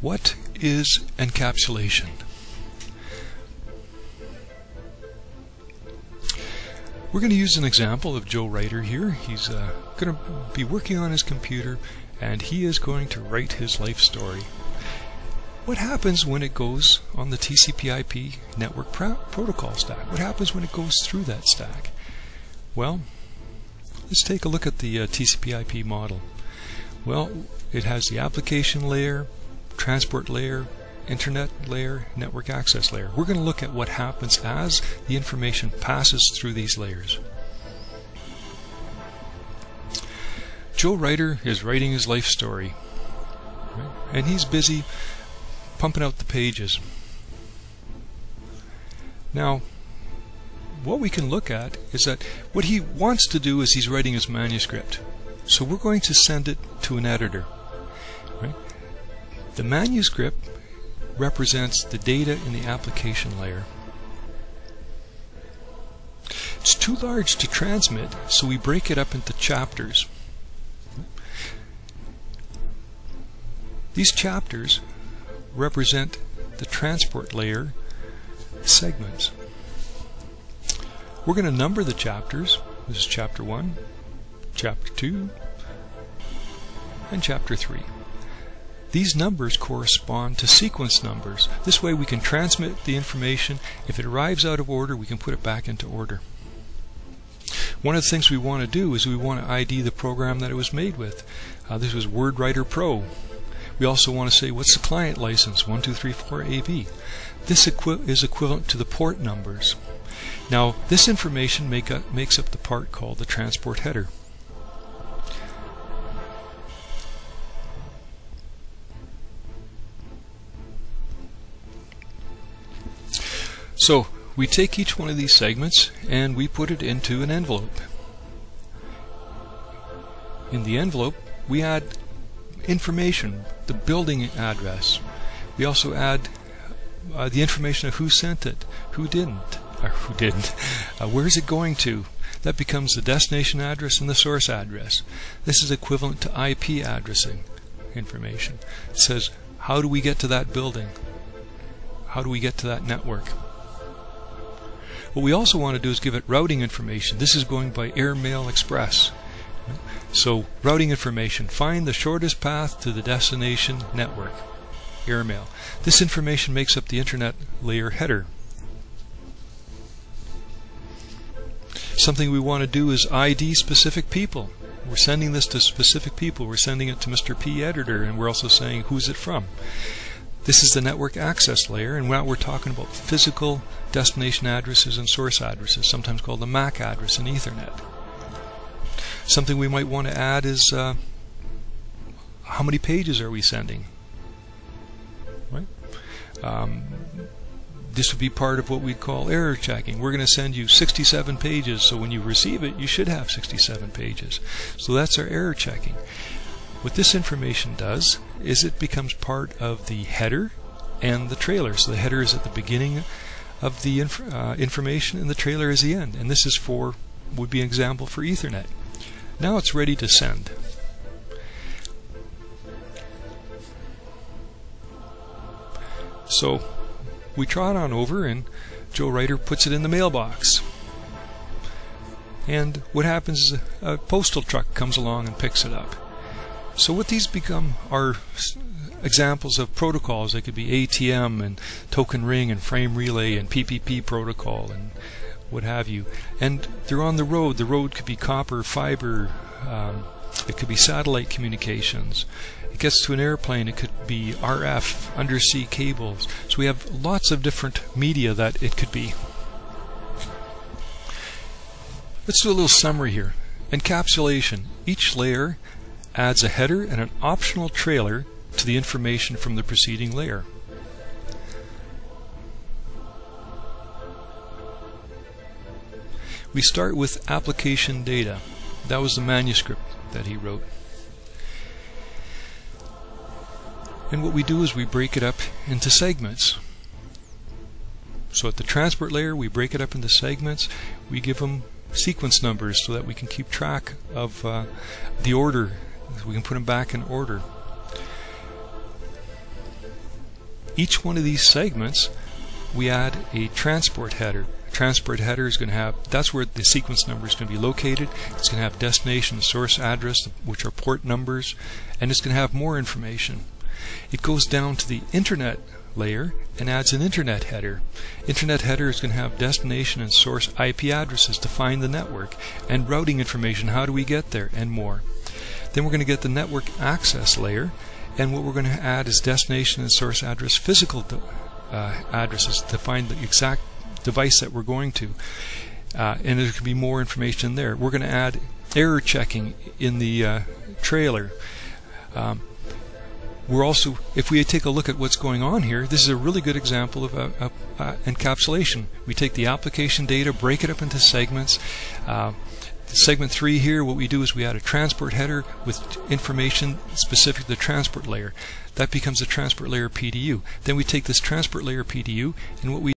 What is encapsulation? We're going to use an example of Joe Ryder here. He's uh, going to be working on his computer and he is going to write his life story. What happens when it goes on the TCP/IP network pro protocol stack? What happens when it goes through that stack? Well, let's take a look at the uh, TCP/IP model. Well, it has the application layer, transport layer, internet layer, network access layer. We're going to look at what happens as the information passes through these layers. Joe Ryder is writing his life story, right? and he's busy pumping out the pages. Now, what we can look at is that what he wants to do is he's writing his manuscript. So we're going to send it to an editor. The manuscript represents the data in the application layer. It's too large to transmit, so we break it up into chapters. These chapters represent the transport layer segments. We're going to number the chapters. This is chapter 1, chapter 2, and chapter 3. These numbers correspond to sequence numbers. This way we can transmit the information. If it arrives out of order, we can put it back into order. One of the things we want to do is we want to ID the program that it was made with. Uh, this was WordWriter Pro. We also want to say what's the client license 1234AB. This equi is equivalent to the port numbers. Now this information make up, makes up the part called the transport header. So we take each one of these segments and we put it into an envelope. In the envelope we add information, the building address. We also add uh, the information of who sent it, who didn't, or who didn't, uh, where is it going to. That becomes the destination address and the source address. This is equivalent to IP addressing information. It says, how do we get to that building? How do we get to that network? What we also want to do is give it routing information. This is going by Airmail Express. So routing information, find the shortest path to the destination network, airmail. This information makes up the internet layer header. Something we want to do is ID specific people. We're sending this to specific people. We're sending it to Mr. P editor and we're also saying who's it from. This is the network access layer and now we're talking about physical destination addresses and source addresses, sometimes called the MAC address in Ethernet. Something we might want to add is uh, how many pages are we sending? Right? Um, this would be part of what we'd call error checking. We're going to send you 67 pages, so when you receive it, you should have 67 pages. So that's our error checking. What this information does is it becomes part of the header and the trailer. So the header is at the beginning of the inf uh, information and the trailer is the end. And this is for, would be an example for Ethernet. Now it's ready to send. So we trot on over and Joe Ryder puts it in the mailbox. And what happens is a, a postal truck comes along and picks it up. So what these become are examples of protocols. They could be ATM and token ring and frame relay and PPP protocol and what have you. And they're on the road. The road could be copper, fiber, um, it could be satellite communications. It gets to an airplane, it could be RF, undersea cables. So we have lots of different media that it could be. Let's do a little summary here. Encapsulation. Each layer adds a header and an optional trailer to the information from the preceding layer. We start with application data. That was the manuscript that he wrote. And what we do is we break it up into segments. So at the transport layer, we break it up into segments. We give them sequence numbers so that we can keep track of uh, the order. We can put them back in order. each one of these segments, we add a transport header. A transport header is going to have, that's where the sequence number is going to be located. It's going to have destination, source address, which are port numbers, and it's going to have more information. It goes down to the internet layer and adds an internet header. Internet header is going to have destination and source IP addresses to find the network and routing information, how do we get there, and more. Then we're going to get the network access layer, and what we're going to add is destination and source address physical uh, addresses to find the exact device that we're going to. Uh, and there could be more information there. We're going to add error checking in the uh, trailer. Um, we're also, if we take a look at what's going on here, this is a really good example of a, a, a encapsulation. We take the application data, break it up into segments. Uh, segment 3 here, what we do is we add a transport header with information specific to the transport layer. That becomes a transport layer PDU. Then we take this transport layer PDU, and what we